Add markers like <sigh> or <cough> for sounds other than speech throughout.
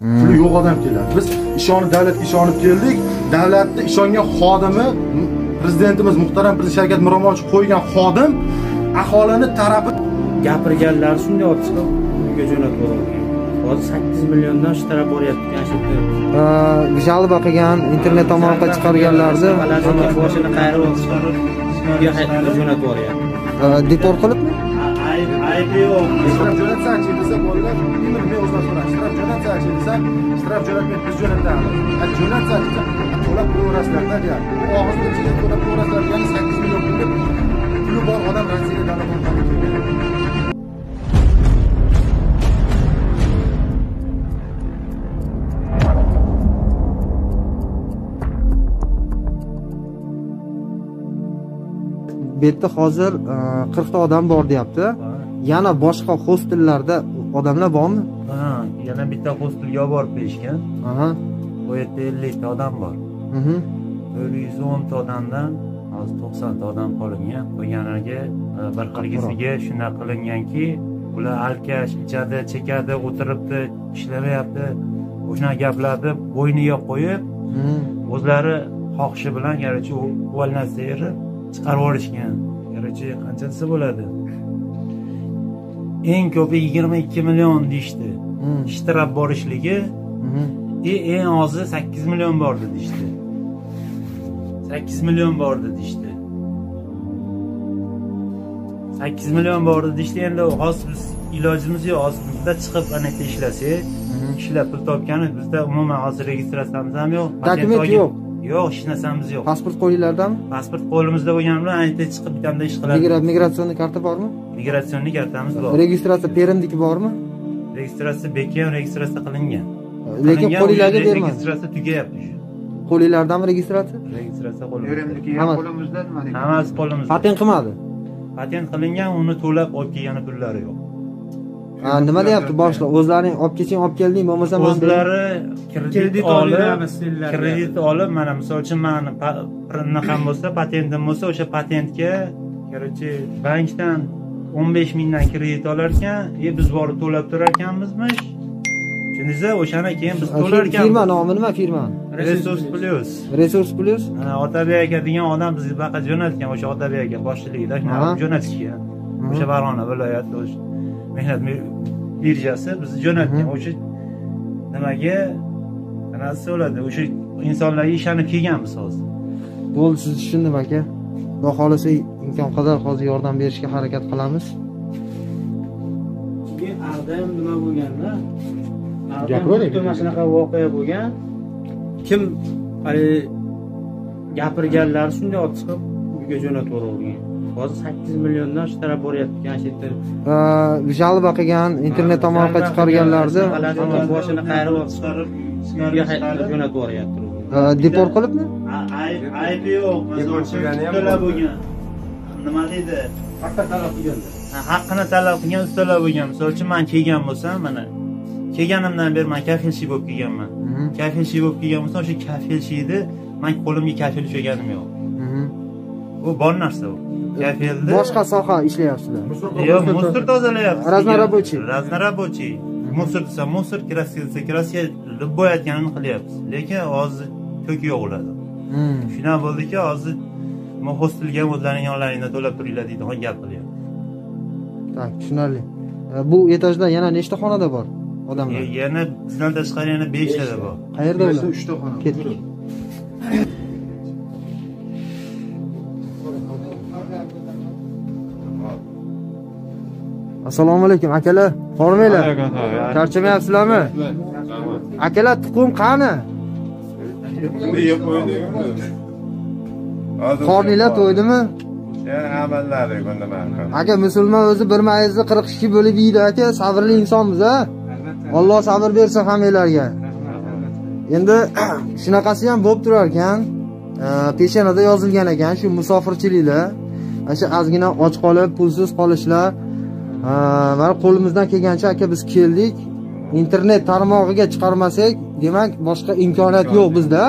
puli yo'q odam keladi. Biz ishonib davlatga ishonib keldik. Davlatni ishongan xodimi prezidentimiz muhtaram prezident shavkat miromonovich qo'ygan xodim aholini tarafi gapirganlar shunday olib chiqib uyga jo'natib yuborgan hozir sakkiz milliondan boryapti shu yerda жалоба qilgan internet tomonidan chiqarganlarni boshini qayirib olib chiqarib uyga jo'natib yuboryapti deport qilibmi shtraf jo'natsachi desa bolalar именно men o'zim so'rayman shtraf desa shtraf jo'natmaydi biz jo'natamiz a desa to'lab qo'yaverasizlarda deyapti bu ichiga to'lab qo'yaverasizlar ya'ni sakkiz million pulni puli bor odam rossiyaga davlat orqali bu yerda hozir e, qirqta odam bor deyapti. Yana boshqa hostellarda odamlar bormi? Ha yana bitta hostelga olib borib berishgan. Aha. U yerda ellikta odam bor. Mhm. bir yuz o'nta odamdan hozir to'qsonta odam qolingan. Qolganiga e, bir qirg'iziga shunaqa qilinganki ular alkash ichadi chekadi o'tiribdi ishlamayapti o'shunaqa gaplarni bo'yniga qo'yib Mhm. o'zlari xohishi bilan короче увольняться chiqarib yuborishgan короче qancha desa bo'ladi eng ko'pi yigirma ikki million deyishdi Mhm. ishtirab borishligi Mhm. e eng ozi sakkiz million bordi deyishdi sakkiz million bordi deyishdi sakkiz million bordi deyishdi endi hozir biz ilojimiz yo'q hozir bizda chiqib ana yerda ishlasak Mhm. ishlab pul topgani bizda umuman hozir registratsiyamiz ham yo'q Dokument yo'q. Yo'q hech narsamiz yo'q. Pasport qo'linglardami pasport qo'limizda bo'lgani bilan ana yerda chiqib bitamda ish qiladi. Migra- migratsion karta bormi? Migratsionniy kartamiz bor. Registratsiya perimniki bormi? Registratsiya bekan registratsiya qilingan. Lekin qo'linglarga bermadi. registratsiya tugayapti shu. Qo'linglardami registratsiya? Registratsiya qo'limizda. Ham qo'limizda hammasi qo'limizda. Patent qilmadi. Patent qilingan uni to'lab olib kelgani pullari yo'q nima deyapti? Boshliq o'zlaring olib kelsang olib kelding bo'lmasa o'zlari kredit olib kredit olib mana misol uchun mani ham bo'lsa patentim bo'lsa o'sha patentga короче bankdan o'n besh mingdan kredit olar ekan e biz borib to'lab turar ekanmizmish tushundingizmi o'shani keyin biz to'lar firma ekanmiz nomi nima firma? Resurs plyus resurs plus? Mana otabek aka degan odam bizni buyoqqa jo'natgan o'sha otabek aka boshchiligida jo'natishgan o'sha farg'ona viloyati o'sha mehnat birjasi bizni jo'natgan. O'sha nimaga qanaqasi bo'ladi o'sha insonlarga ishonib kelganmiz hozir. Bo'ldi sizni tushundim aka xudo xohlasa imkon qadar hozir yordam berishga harakat qilamiz. Ham nima bo'lganda Gapiravering. xuddi mana shunaqa voqea bo'lgan. Kim haligi gapirganlar shunday olib chiqib uyga jo'natib yuborgan hozir sakkiz milliondan shtarab boryapti ana shu yerda жалоба qilgan internet tomonidan chiqarganlarni boshini qayirib olib chiqarib uyga haydab jo'natib yuboryapti deport qilibmi? Aybi yo'q. Ustalar bo'lgan. Nima deydi? Haqqi talab qilganda. Ha, haqqini talab qilgan ustalar bo'lgan. Misol uchun man kelgan bo'lsam mana kelganimdan beri man kafilchi bo'lib kelganman. Kafilchi bo'lib kelgan bo'lsam o'sha kafilchini man qo'limga kafil ushlaгаnim yo'q. U bor narsa u. Kafilni boshqa soha ishlayapsizlar. Yo'q musor tozalayapsiz. Разнорабочий. разнорабочий musor desa musor kraska desa kraska любой aytganini qilyapmiz lekin hozir to'k yo'q ularda Mhm. shunaqa bo'ldiki hozir hostelga ham o'zlaring yonlaringda to'lab turinglar deydigan gap qilyapti. Tak tushunarli. E, bu etajda yana nechta xonada bor odamlar? Yana bizdan tashqari yana beshtada bor. Qayerda ular? uchta xona ketdik assalomu alaykum akalar bormanglar. Charchamayapsizlarmi akalar tuxum qani? Qorninglar to'ydimi? Amallari bunda aka musulmon o'zi bir mayizni qirq ikki bo'lib yeydi aka. Sabrli insonmiz a alloh sabr bersin hammanglarga. Endi <clears throat> shunaqasi ham bo'lib turar ekan. Peshonada yozilgan ekan shu musofirchiliklar. Ana shu ozgina och qolib pulsiz qolishlar mana qo'limizdan kelgancha aka biz keldik. Internet tarmog'iga chiqarmasak demak boshqa imkoniyat yo'q bizda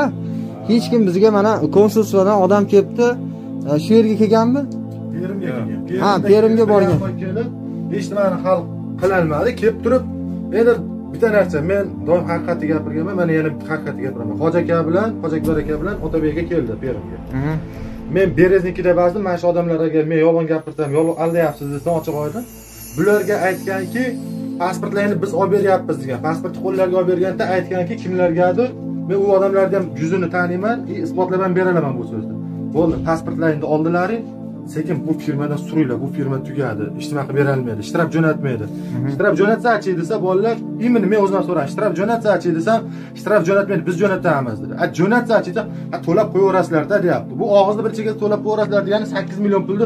hech kim bizga mana konsulstvodan odam kelibdi. Shu yerga kelganmi? Perimga kelgan. Ha, Perimga borgan. kelib hech nimani hal qilolmadi kelib turib endi bitta narsa men doim haqiqatni gapirganman mana yana bitta haqiqatni gapiraman. Hoji aka bilan hoji akbar aka bilan otabek aka keldi perimga. Men bereznikida ba'zida mana shu odamlarga men yolg'on gapirsam yolg'on aldayapsiz desam ochiq oydin bularga aytganki pasportlarni biz olib beryapmiz degan pasportni qo'llariga olib berganda aytganki kimlargadir men u odamlarni ham yuzini taniyman и isbotlab ham beralaman bu so'zni. Bo'ldi pasportlaringni oldilaring sekin bu firmadan suringlar bu firma tugadi hech nima qilib berolmaydi shtrab jo'natmaydi. Shtrab jo'natsachi desa bolalar именно men o'zimdan so'radim shtrab jo'natsachi desam shtrab jo'natmaydi biz jo'natamiz dedi. A jo'natsachi desa "Ha, to'lab qo'yaverasizlarda deyapti. Bu og'izni bir chekka to'lab qo'yaverasizlar degani sakkiz million pulni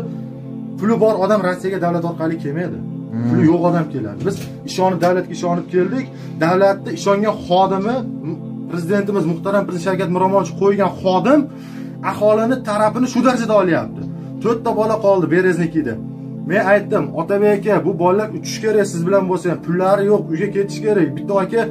puli bor odam rossiyaga davlat orqali kelmaydi Hmm. puli yo'q odam keladi. Biz ishonib davlatga ishonib keldik. Davlatni ishongan xodimi prezidentimiz muhtaram prezident shavkat miromonovich qo'ygan xodim aholini tarafini shu darajada olyapti. To'rtta bola qoldi bereznikida men aytdim otabek aka bu bolalar uchish kerak siz bilan bo'lsa ham pullari yo'q uyga ketish kerak. Bitta aka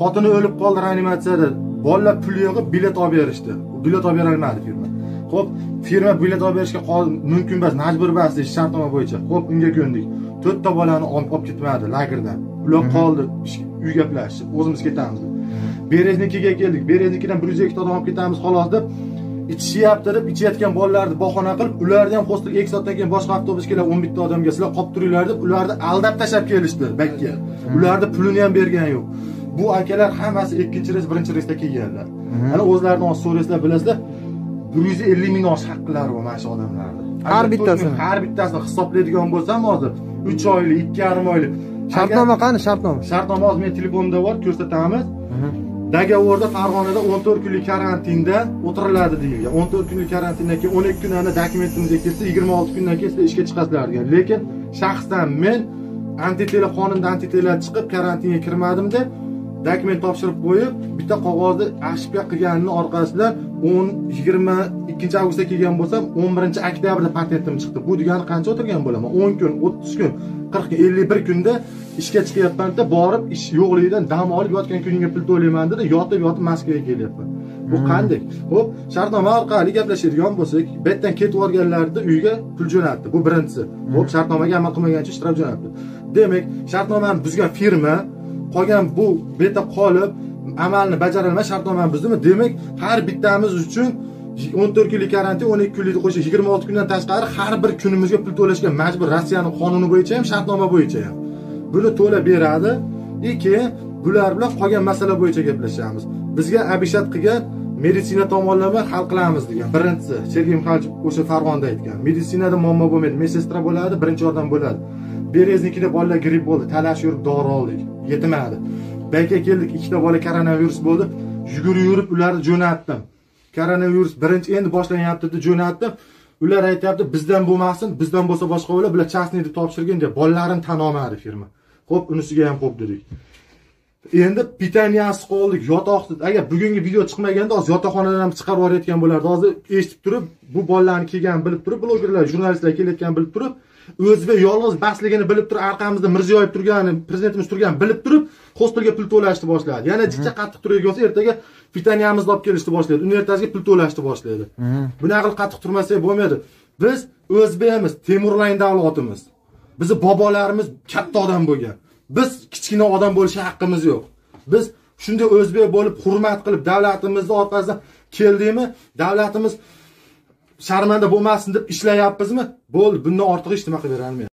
xotini o'lib qoldi reanimatsiyada. Bolalar pul yig'ib bilet olib berishdi. Bilet olib berolmadi firma. Xo'p, firma bilet olib berishga qol- mumkin emas, majbur emas deyish shartnoma bo'yicha. Xo'p, unga ko'ndik. To'rtta bolani olib ketmadi lagerdan. Ular qoldi uy gaplashib, o'zimiz ketamiz deb. Bereznikiga keldik. Bereznikidan 102 ta odam olib ketamiz xolos deb ichishyapti deb ichayotgan bolalarni bahona qilib, ularni ham hostelga 2 soatdan keyin boshqa avtobus kelib 11 ta odamga sizlar qolib turinglar deb ularni aldab tashlab kelishdi bakka. Ularni pulini ham bergan yo'q. Bu akalar hammasi ikkinchi reys, birinchi reysda kelganlar. Ana o'zlaridan hozir so'raysizlar, bilasizlar, bir yuz ellik ming osh haqqilari bor mana shu odamlarni Har bittasini? har bittasini hisoblaydigan bo'lsam hozir uch oylik ikki yarim oylik shartnoma qani shartnoma? Shartnoma hozir meni telefonimda bor ko'rsatamiz. Dogovorda farg'onada o'n to'rt kunlik karantinda o'tiriladi deyilgan. o'n to'rt kunlik karantindan keyin o'n ikki kun ana dokumentimizga kelsa yigirma olti kundan keyin ishga chiqasizlar degan. Lekin shaxsan men antitela qonunda antitela chiqib karantinga kirmadimda dokument topshirib qo'yib bitta qog'ozni ошибка qilganini orqasidan o'n yigirma ikkinchi avgustda kelgan bo'lsam o'n birinchi oktyabrda patentim chiqdi. Bu degani qancha o'tirgan bo'laman? o'n kun o'ttiz kun qirq kun ellik bir kunda ishga chiqyapmanda borib ish yo'qligidan dam olib yotgan kuningga pul to'layman dedi yotib yotib moskvaga kelyapman. Bu qanday? Ho'p shartnoma orqali gaplashadigan bo'lsak bu yerdan ketib yuborganlarni uyga pul jo'natdi. Bu birinchisi. Ho'p shartnomaga amal qilmagancha shtraf jo'natdi. Demak shartnomani buzgan firma qolgan bu beta qolib amalni bajarilmay shartnomani buzdimi demak har bittamiz uchun o'n to'rt kunlik karantin o'n ikki kunlikni qo'shib yigirma olti kundan tashqari har bir kunimizga pul to'lashga majbur. Rossiyani qonuni bo'yicha ham shartnoma bo'yicha ham. Buni to'lab beradi. И keyin bular bilan qolgan masala bo'yicha gaplashamiz. Bizga обещать qilgan meditsina tomonlama hal qilamiz degan. Birinchisi sergey mixaylovich o'sha farg'onada aytgan. Meditsinada muammo bo'lmaydi medsestra bo'ladi birinchi yordam bo'ladi. Bereznikida bolalar gripp bo'ldi talash yurib dori oldik yetmadi bayka keldik ikkita bola koronavirus bo'ldi yugurib yurib ularni jo'natdim. Koronavirus birinchi endi boshlanyapti deb jo'natdim. Ular aytyapti bizdan bo'lmasin bizdan bo'lsa boshqa bo'lar bular частный deb topshirgan deb bolalarini tan olmadi firma. Ho'p unisiga ham ho'p dedik. Endi pitaniyasi qoldik yotoqsiz agar bugungi video chiqmaganda hozir yotoqxonadan ham chiqarib yuborayotgan bo'lardi. Hozir eshitib turib bu bolalarni kelganini bilib turib blogerlar jurnalistlar kelayotganini bilib turib o'zbek yolg'iz basligini bilib turib orqamizda mirziyoyev turgani prezidentimiz turganini bilib turib hostelga pul to'lashni boshladi. Yana jicha qattiq turadigan bo'lsa ertaga pitaniyamizni olib kelishni boshlaydi uni ertasiga pul to'lashni boshlaydi bunaqa qilib qattiq turmasak bo'lmaydi. Biz o'zbekmiz temurlang davlatimiz bizni bobolarimiz katta odam bo'lgan. Biz kichkina odam bo'lishga haqqimiz yo'q. Biz shunday o'zbek bo'lib hurmat qilib davlatimizni orqasidan keldikmi davlatimiz sharmanda bo'lmasin deb ishlayapmizmi? Bo'ldi bundan ortiq hech nima qilib berolmayapmiz